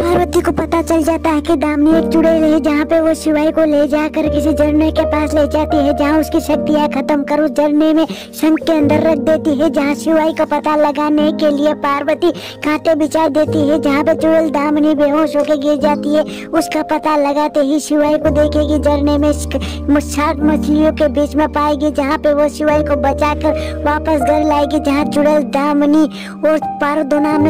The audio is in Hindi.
पार्वती को पता चल जाता है कि दामनी एक चुड़ैल है जहाँ पे वो शिवाई को ले जाकर किसी झरने के पास ले जाती है, जहाँ उसकी शक्तियाँ खत्म कर उस झरने में शंख के अंदर रख देती है, जहाँ शिवाई का पता लगाने के लिए पार्वती कांटे बिछा देती है, जहाँ पे चुड़ैल दामिनी बेहोश होकर गिर जाती है, उसका पता लगाते ही शिवाई को देखेगी झरने में सात मछलियों के बीच में पाएगी, जहाँ पे वो शिवाई को बचाकर वापस घर लाएगी, जहाँ चुड़ैल दामिनी और पारो दोनों में